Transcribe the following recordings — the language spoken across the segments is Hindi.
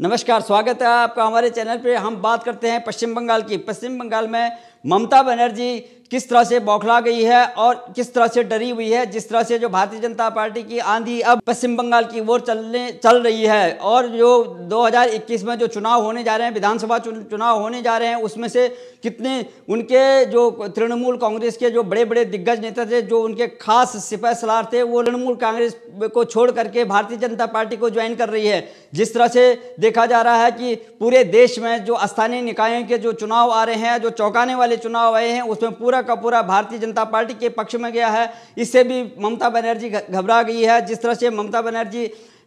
नमस्कार, स्वागत है आपका हमारे चैनल पे। हम बात करते हैं पश्चिम बंगाल की। पश्चिम बंगाल में ममता बनर्जी किस तरह से बौखला गई है और किस तरह से डरी हुई है, जिस तरह से जो भारतीय जनता पार्टी की आंधी अब पश्चिम बंगाल की ओर चलने, चल रही है और जो 2021 में जो चुनाव होने जा रहे हैं, विधानसभा चुनाव होने जा रहे हैं, उसमें से कितने उनके जो तृणमूल कांग्रेस के जो बड़े बड़े दिग्गज नेता थे, जो उनके खास सिपह सलार थे, वो तृणमूल कांग्रेस को छोड़ करके भारतीय जनता पार्टी को ज्वाइन कर रही है। जिस तरह से देखा जा रहा है कि पूरे देश में जो स्थानीय निकायों के जो चुनाव आ रहे हैं, जो चौंकाने वाले चुनाव आए हैं, उसमें पूरा का पूरा भारतीय जनता पार्टी के पक्ष में गया है। इससे भी ममता बनर्जी घबरा गई है। जिस तरह से ममता बनर्जी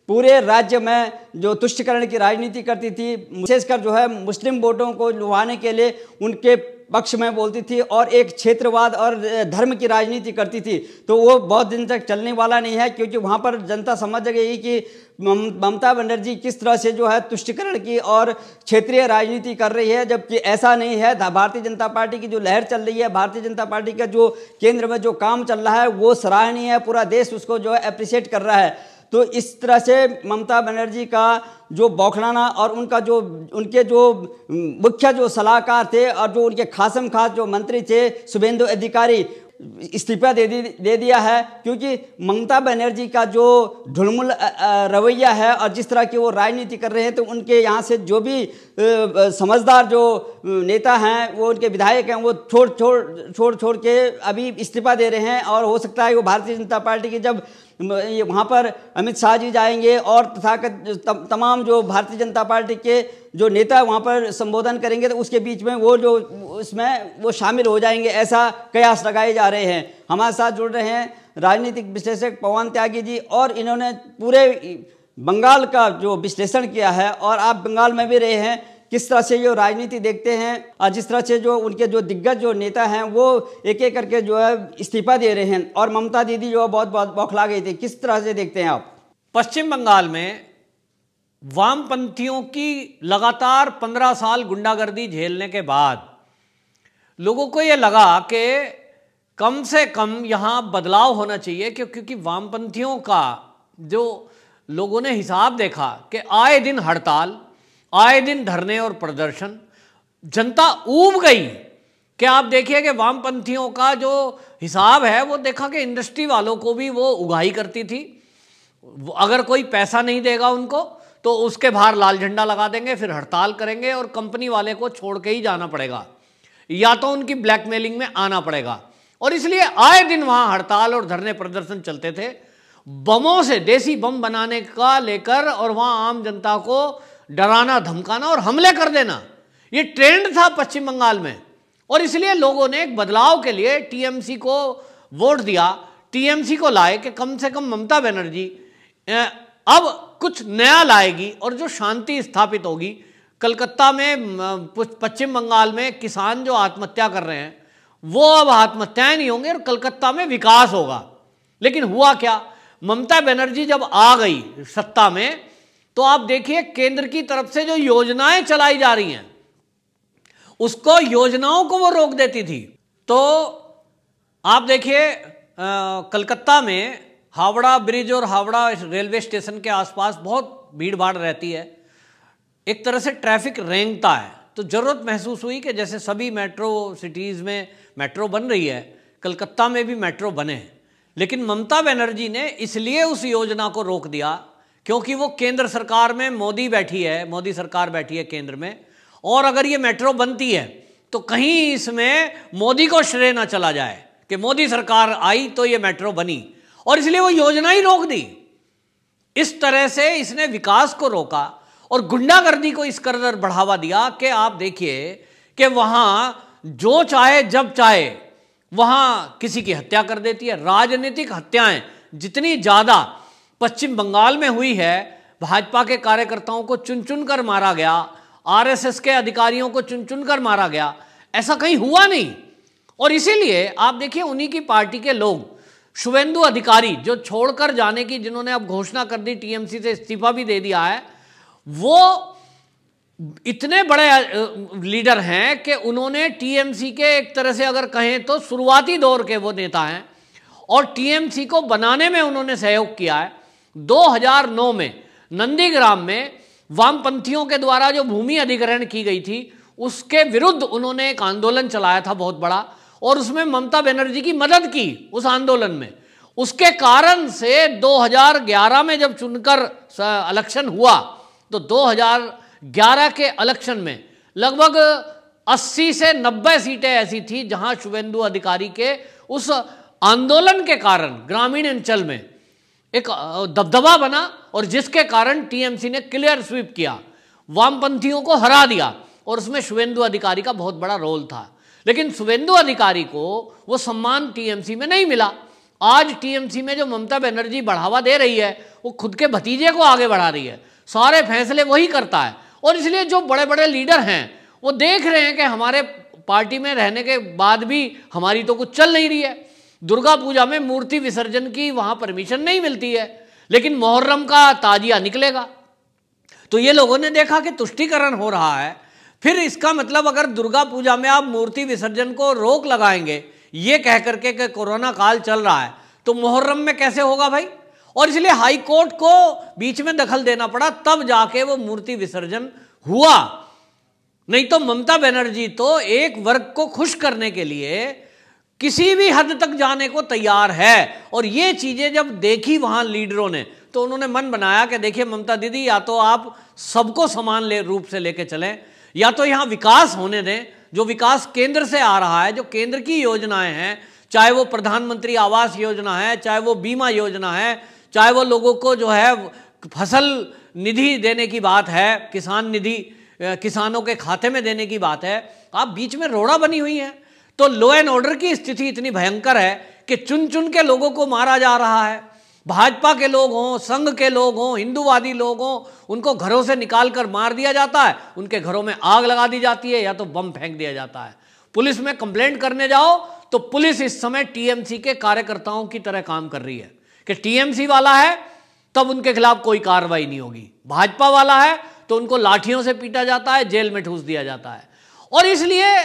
पूरे राज्य में जो तुष्टिकरण की राजनीति करती थी, विशेषकर जो है मुस्लिम वोटों को लुभाने के लिए उनके पक्ष में बोलती थी और एक क्षेत्रवाद और धर्म की राजनीति करती थी। तो वो बहुत दिन तक चलने वाला नहीं है, क्योंकि वहाँ पर जनता समझ गई कि ममता बनर्जी किस तरह से जो है तुष्टिकरण की और क्षेत्रीय राजनीति कर रही है, जबकि ऐसा नहीं है। भारतीय जनता पार्टी की जो लहर चल रही है, भारतीय जनता पार्टी का जो केंद्र में जो काम चल रहा है, वो सराहनीय है। पूरा देश उसको जो है अप्रिशिएट कर रहा है। तो इस तरह से ममता बनर्जी का जो बौखलाना और उनका जो, उनके जो मुख्य जो सलाहकार थे और जो उनके खासम खास जो मंत्री थे, शुभेंदु अधिकारी इस्तीफा दे दी दिया है, क्योंकि ममता बनर्जी का जो ढुलमुल रवैया है और जिस तरह की वो राजनीति कर रहे हैं तो उनके यहाँ से जो भी समझदार जो नेता हैं, वो उनके विधायक हैं, वो छोड़ छोड़ छोड़ छोड़ के अभी इस्तीफा दे रहे हैं और हो सकता है वो भारतीय जनता पार्टी की जब वहाँ पर अमित शाह जी जाएँगे और तथा तमाम जो भारतीय जनता पार्टी के जो नेता वहाँ पर संबोधन करेंगे तो उसके बीच में वो जो, उसमें वो शामिल हो जाएँगे, ऐसा कयास लगाए जा रहे हैं। हमारे साथ जुड़ रहे हैं राजनीतिक विश्लेषक पवन त्यागी जी और इन्होंने पूरे बंगाल का जो विश्लेषण किया है, और आप बंगाल में भी रहे हैं, किस तरह से जो राजनीति देखते हैं, और जिस तरह से जो उनके जो दिग्गज जो नेता हैं, वो एक एक करके जो है इस्तीफा दे रहे हैं। और ममता दीदी जो है, बहुत बहुत बौखला गई थी। किस तरह से देखते हैं आप? पश्चिम बंगाल में वामपंथियों की लगातार पंद्रह साल गुंडागर्दी झेलने के बाद लोगों को ये लगा कि कम से कम यहाँ बदलाव होना चाहिए क्योंकि वामपंथियों का जो लोगों ने हिसाब देखा कि आए दिन हड़ताल, आए दिन धरने और प्रदर्शन, जनता ऊब गई। कि आप देखिए कि वामपंथियों का जो हिसाब है, वो देखा कि इंडस्ट्री वालों को भी वो उगाही करती थी। अगर कोई पैसा नहीं देगा उनको तो उसके बाहर लाल झंडा लगा देंगे, फिर हड़ताल करेंगे और कंपनी वाले को छोड़ के ही जाना पड़ेगा। या तो उनकी ब्लैकमेलिंग में आना पड़ेगा। और इसलिए आए दिन वहाँ हड़ताल और धरने प्रदर्शन चलते थे। बमों से देसी बम बनाने का लेकर और वहाँ आम जनता को डराना, धमकाना और हमले कर देना, ये ट्रेंड था पश्चिम बंगाल में। और इसलिए लोगों ने एक बदलाव के लिए टीएमसी को वोट दिया। टीएमसी को लाए कि कम से कम ममता बनर्जी अब कुछ नया लाएगी और जो शांति स्थापित होगी। कलकत्ता में पश्चिम बंगाल में किसान जो आत्महत्या कर रहे हैं, वो अब आत्महत्याएँ नहीं होंगे और कलकत्ता में विकास होगा। लेकिन हुआ क्या? ममता बनर्जी जब आ गई सत्ता में तो आप देखिए केंद्र की तरफ़ से जो योजनाएँ चलाई जा रही हैं, उसको, योजनाओं को वो रोक देती थी। तो आप देखिए कलकत्ता में हावड़ा ब्रिज और हावड़ा रेलवे स्टेशन के आसपास बहुत भीड़ भाड़ रहती है। एक तरह से ट्रैफ़िक रेंगता है। तो ज़रूरत महसूस हुई कि जैसे सभी मेट्रो सिटीज़ में मेट्रो बन रही है, कलकत्ता में भी मेट्रो बने हैं। लेकिन ममता बनर्जी ने इसलिए उस योजना को रोक दिया क्योंकि वो केंद्र सरकार में मोदी बैठी है, मोदी सरकार बैठी है केंद्र में, और अगर ये मेट्रो बनती है तो कहीं इसमें मोदी को श्रेय ना चला जाए कि मोदी सरकार आई तो ये मेट्रो बनी। और इसलिए वो योजना ही रोक दी। इस तरह से इसने विकास को रोका और गुंडागर्दी को इस कदर बढ़ावा दिया कि आप देखिए कि वहाँ जो चाहे, जब चाहे, वहाँ किसी की हत्या कर देती है। राजनीतिक हत्याएँ जितनी ज़्यादा पश्चिम बंगाल में हुई है, भाजपा के कार्यकर्ताओं को चुन चुन कर मारा गया, आरएसएस के अधिकारियों को चुन चुन कर मारा गया, ऐसा कहीं हुआ नहीं। और इसीलिए आप देखिए उन्हीं की पार्टी के लोग शुभेंदु अधिकारी जो छोड़कर जाने की जिन्होंने अब घोषणा कर दी, टीएमसी से इस्तीफा भी दे दिया है, वो इतने बड़े लीडर हैं कि उन्होंने टीएमसी के एक तरह से अगर कहें तो शुरुआती दौर के वो नेता हैं और टीएमसी को बनाने में उन्होंने सहयोग किया है। 2009 में नंदीग्राम में वामपंथियों के द्वारा जो भूमि अधिग्रहण की गई थी, उसके विरुद्ध उन्होंने एक आंदोलन चलाया था बहुत बड़ा। और उसमें ममता बनर्जी की मदद की उस आंदोलन में। उसके कारण से 2011 में जब चुनकर इलेक्शन हुआ तो 2011 के इलेक्शन में लगभग 80 से 90 सीटें ऐसी थी जहाँ शुभेंदु अधिकारी के उस आंदोलन के कारण, ग्रामीण अंचल में एक दबदबा बना और जिसके कारण टीएमसी ने क्लियर स्वीप किया। वामपंथियों को हरा दिया और उसमें शुभेंदु अधिकारी का बहुत बड़ा रोल था। लेकिन शुभेंदु अधिकारी को वो सम्मान टीएमसी में नहीं मिला। आज टीएमसी में जो ममता बनर्जी बढ़ावा दे रही है, वो खुद के भतीजे को आगे बढ़ा रही है। सारे फैसले वही करता है। और इसलिए जो बड़े बड़े लीडर हैं, वो देख रहे हैं कि हमारे पार्टी में रहने के बाद भी हमारी तो कुछ चल नहीं रही है। दुर्गा पूजा में मूर्ति विसर्जन की वहाँ परमिशन नहीं मिलती है, लेकिन मोहर्रम का ताजिया निकलेगा। तो ये लोगों ने देखा कि तुष्टिकरण हो रहा है। फिर इसका मतलब अगर दुर्गा पूजा में आप मूर्ति विसर्जन को रोक लगाएँगे, ये कह करके कि कोरोना काल चल रहा है तो मुहर्रम में कैसे होगा भाई? और इसलिए हाई कोर्ट को बीच में दखल देना पड़ा, तब जाके वो मूर्ति विसर्जन हुआ। नहीं तो ममता बनर्जी तो एक वर्ग को खुश करने के लिए किसी भी हद तक जाने को तैयार है। और ये चीज़ें जब देखी वहाँ लीडरों ने तो उन्होंने मन बनाया कि देखिए ममता दीदी, या तो आप सबको समान ले, रूप से लेके चलें या तो यहाँ विकास होने दें, जो विकास केंद्र से आ रहा है, जो केंद्र की योजनाएँ हैं, चाहे वो प्रधानमंत्री आवास योजना है, चाहे वो बीमा योजना है, चाहे वो लोगों को जो है, फ़सल निधि देने की बात है, किसान निधि किसानों के खाते में देने की बात है आप बीच में रोड़ा बनी हुई है। तो लॉ एंड ऑर्डर की स्थिति इतनी भयंकर है कि चुन चुन के लोगों को मारा जा रहा है। भाजपा के लोग हों, संघ के लोग हों, हिंदूवादी लोग हों, उनको घरों से निकाल कर मार दिया जाता है, उनके घरों में आग लगा दी जाती है या तो बम फेंक दिया जाता है। पुलिस में कंप्लेंट करने जाओ तो पुलिस इस समय टीएमसी के कार्यकर्ताओं की तरह काम कर रही है। कि टीएमसी वाला है, तब उनके खिलाफ कोई कार्रवाई नहीं होगी। भाजपा वाला है तो उनको लाठियों से पीटा जाता है, जेल में ठूस दिया जाता है। और इसलिए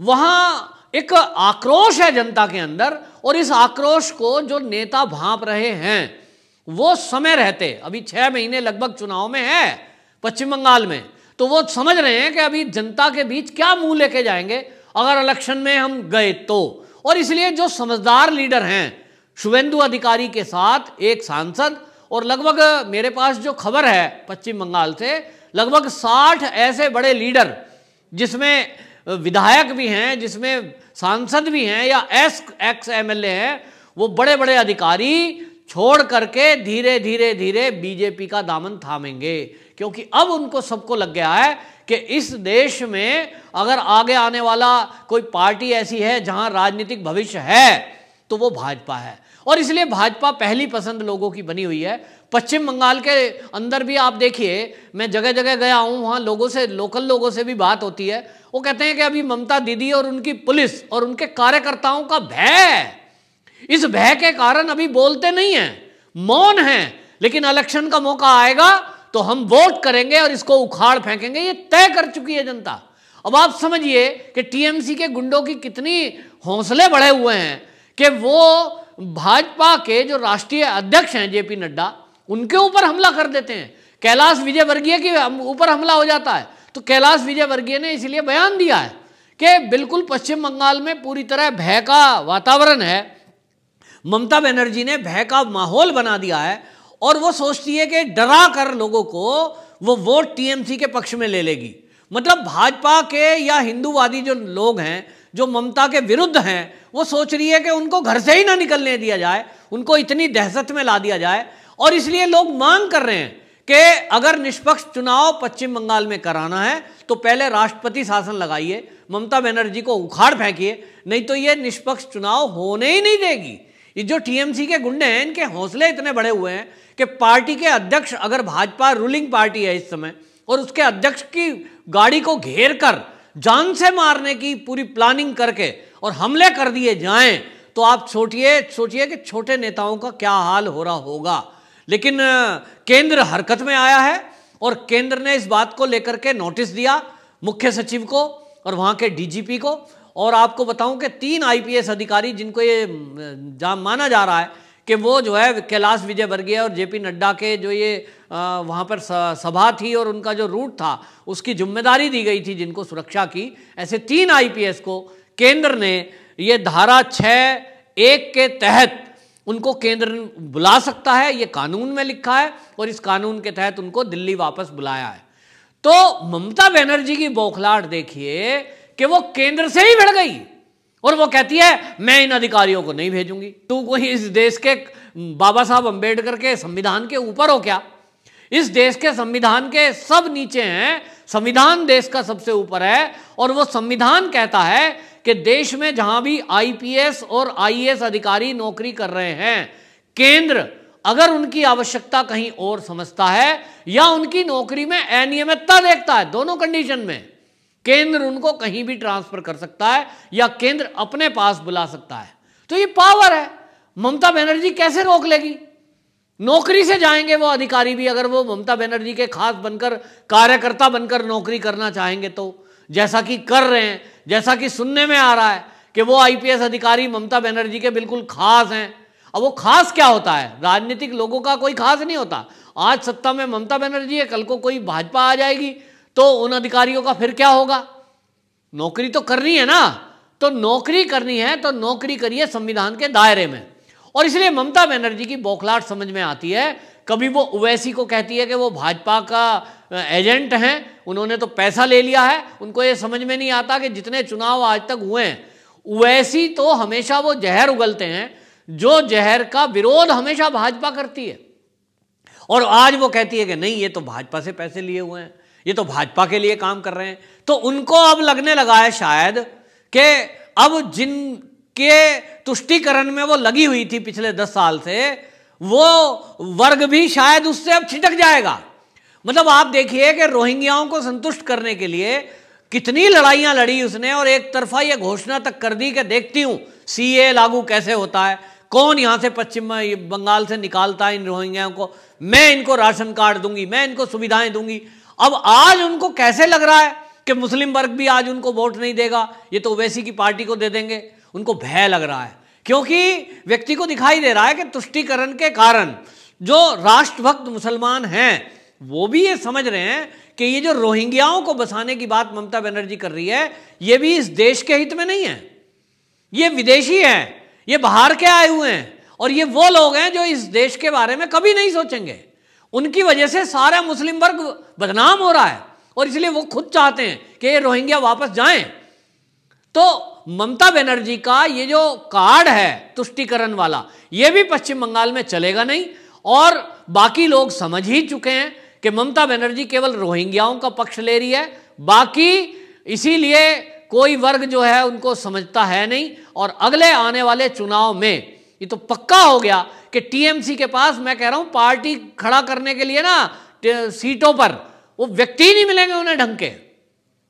वहाँ एक आक्रोश है जनता के अंदर और इस आक्रोश को जो नेता भाप रहे हैं, वो समय रहते, अभी छह महीने लगभग चुनाव में है, पश्चिम बंगाल में। तो वो समझ रहे हैं कि अभी जनता के बीच क्या मुँह लेके जाएँगे, अगर इलेक्शन में हम गए तो। और इसलिए जो समझदार लीडर हैं, शुभेंदु अधिकारी के साथ एक सांसद और लगभग मेरे पास जो खबर है पश्चिम बंगाल से, लगभग साठ ऐसे बड़े लीडर, जिसमें विधायक भी हैं, जिसमें सांसद भी हैं या एस एक्स एमएलए हैं, वो बड़े बड़े अधिकारी छोड़ करके धीरे धीरे धीरे बीजेपी का दामन थामेंगे। क्योंकि अब उनको सबको लग गया है कि इस देश में अगर आगे आने वाला कोई पार्टी ऐसी है जहाँ राजनीतिक भविष्य है तो वो भाजपा है। और इसलिए भाजपा पहली पसंद लोगों की बनी हुई है। पश्चिम बंगाल के अंदर भी आप देखिए, मैं जगह जगह गया हूँ, वहाँ लोगों से लोकल लोगों से भी बात होती है। वो कहते हैं कि अभी ममता दीदी और उनकी पुलिस और उनके कार्यकर्ताओं का भय। इस भय के कारण अभी बोलते नहीं हैं, मौन हैं, लेकिन इलेक्शन का मौका आएगा तो हम वोट करेंगे और इसको उखाड़ फेंकेंगे। ये तय कर चुकी है जनता। अब आप समझिए कि टीएमसी के गुंडों की कितनी हौसले बढ़े हुए हैं कि वो भाजपा के जो राष्ट्रीय अध्यक्ष हैं जेपी नड्डा उनके ऊपर हमला कर देते हैं। कैलाश विजय वर्गीय के ऊपर हमला हो जाता है। तो कैलाश विजय वर्गीय ने इसलिए बयान दिया है कि बिल्कुल पश्चिम बंगाल में पूरी तरह भय का वातावरण है। ममता बनर्जी ने भय का माहौल बना दिया है और वो सोचती है कि डरा कर लोगों को वो वोट टीएमसी के पक्ष में ले लेगी। मतलब भाजपा के या हिंदूवादी जो लोग हैं, जो ममता के विरुद्ध हैं, वो सोच रही है कि उनको घर से ही ना निकलने दिया जाए, उनको इतनी दहशत में ला दिया जाए। और इसलिए लोग मांग कर रहे हैं कि अगर निष्पक्ष चुनाव पश्चिम बंगाल में कराना है तो पहले राष्ट्रपति शासन लगाइए, ममता बनर्जी को उखाड़ फेंकिए, नहीं तो ये निष्पक्ष चुनाव होने ही नहीं देगी। ये जो टीएमसी के गुंडे हैं, इनके हौसले इतने बड़े हुए हैं कि पार्टी के अध्यक्ष, अगर भाजपा रूलिंग पार्टी है इस समय, और उसके अध्यक्ष की गाड़ी को घेर कर जान से मारने की पूरी प्लानिंग करके और हमले कर दिए जाएँ तो आप सोचिए सोचिए कि छोटे नेताओं का क्या हाल हो रहा होगा। लेकिन केंद्र हरकत में आया है और केंद्र ने इस बात को लेकर के नोटिस दिया मुख्य सचिव को और वहाँ के डीजीपी को। और आपको बताऊँ कि तीन आईपीएस अधिकारी जिनको ये माना जा रहा है कि वो जो है कैलाश विजय वर्गीय और जेपी नड्डा के जो ये वहाँ पर सभा थी और उनका जो रूट था, उसकी ज़िम्मेदारी दी गई थी जिनको सुरक्षा की। ऐसे तीन आईपीएस को केंद्र ने ये धारा छः एक के तहत उनको केंद्र बुला सकता है, ये कानून में लिखा है और इस कानून के तहत उनको दिल्ली वापस बुलाया है। तो ममता बनर्जी की बौखलाट देखिए कि वो केंद्र से ही भिड़ गई और वो कहती है, मैं इन अधिकारियों को नहीं भेजूँगी। तू कोई इस देश के बाबा साहब अंबेडकर के संविधान के ऊपर हो क्या? इस देश के संविधान के सब नीचे हैं, संविधान देश का सबसे ऊपर है और वो संविधान कहता है कि देश में जहाँ भी आईपीएस और आईएएस अधिकारी नौकरी कर रहे हैं, केंद्र अगर उनकी आवश्यकता कहीं और समझता है या उनकी नौकरी में अनियमितता देखता है, दोनों कंडीशन में, केंद्र उनको कहीं भी ट्रांसफ़र कर सकता है या केंद्र अपने पास बुला सकता है। तो ये पावर है। ममता बनर्जी कैसे रोक लेगी? नौकरी से जाएँगे वो अधिकारी भी, अगर वो ममता बनर्जी के खास बनकर कार्यकर्ता बनकर नौकरी करना चाहेंगे तो। जैसा कि कर रहे हैं, जैसा कि सुनने में आ रहा है कि वो आईपीएस अधिकारी ममता बनर्जी के बिल्कुल खास हैं। अब वो खास क्या होता है? राजनीतिक लोगों का कोई खास नहीं होता। आज सत्ता में ममता बनर्जी है, कल को कोई भाजपा आ जाएगी तो उन अधिकारियों का फिर क्या होगा? नौकरी तो करनी है ना। तो नौकरी करनी है तो नौकरी करिए संविधान के दायरे में। और इसलिए ममता बनर्जी की बौखलाट समझ में आती है कभी वो ओवैसी को कहती है कि वो भाजपा का एजेंट हैं, उन्होंने तो पैसा ले लिया है। उनको ये समझ में नहीं आता कि जितने चुनाव आज तक हुए हैं, ओवैसी तो हमेशा वो जहर उगलते हैं, जो जहर का विरोध हमेशा भाजपा करती है। और आज वो कहती है कि नहीं, ये तो भाजपा से पैसे लिए हुए हैं, ये तो भाजपा के लिए काम कर रहे हैं। तो उनको अब लगने लगा है शायद कि अब जिनके तुष्टिकरण में वो लगी हुई थी पिछले दस साल से वो वर्ग भी शायद उससे अब छिटक जाएगा। मतलब आप देखिए कि रोहिंग्याओं को संतुष्ट करने के लिए कितनी लड़ाइयाँ लड़ी उसने और एक तरफा ये घोषणा तक कर दी कि देखती हूँ सीए लागू कैसे होता है, कौन यहाँ से पश्चिम बंगाल से निकालता है इन रोहिंग्याओं को, मैं इनको राशन कार्ड दूँगी, मैं इनको सुविधाएँ दूँगी। अब आज उनको कैसे लग रहा है कि मुस्लिम वर्ग भी आज उनको वोट नहीं देगा, ये तो ओवैसी की पार्टी को दे देंगे, उनको भय लग रहा है। क्योंकि व्यक्ति को दिखाई दे रहा है कि तुष्टिकरण के कारण जो राष्ट्रभक्त मुसलमान हैं, वो भी ये समझ रहे हैं कि ये जो रोहिंग्याओं को बसाने की बात ममता बनर्जी कर रही है, ये भी इस देश के हित में नहीं है। ये विदेशी हैं, ये बाहर के आए हुए हैं, और ये वो लोग हैं जो इस देश के बारे में कभी नहीं सोचेंगे। उनकी वजह से सारा मुस्लिम वर्ग बदनाम हो रहा है, और इसलिए वो खुद चाहते हैं कि ये रोहिंग्या वापस जाएँ। तो ममता बनर्जी का ये जो कार्ड है तुष्टिकरण वाला, ये भी पश्चिम बंगाल में चलेगा नहीं। और बाकी लोग समझ ही चुके हैं कि ममता बनर्जी केवल रोहिंग्याओं का पक्ष ले रही है, बाकी इसीलिए कोई वर्ग जो है उनको समझता है नहीं। और अगले आने वाले चुनाव में ये तो पक्का हो गया कि टीएमसी के पास, मैं कह रहा हूँ, पार्टी खड़ा करने के लिए ना सीटों पर वो व्यक्ति ही नहीं मिलेंगे उन्हें ढंग के।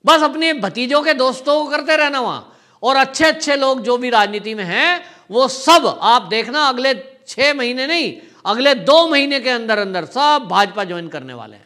बस अपने भतीजों के दोस्तों को करते रहना वहाँ। और अच्छे अच्छे लोग जो भी राजनीति में हैं, वो सब आप देखना अगले छह महीने नहीं, अगले दो महीने के अंदर अंदर सब भाजपा ज्वाइन करने वाले हैं।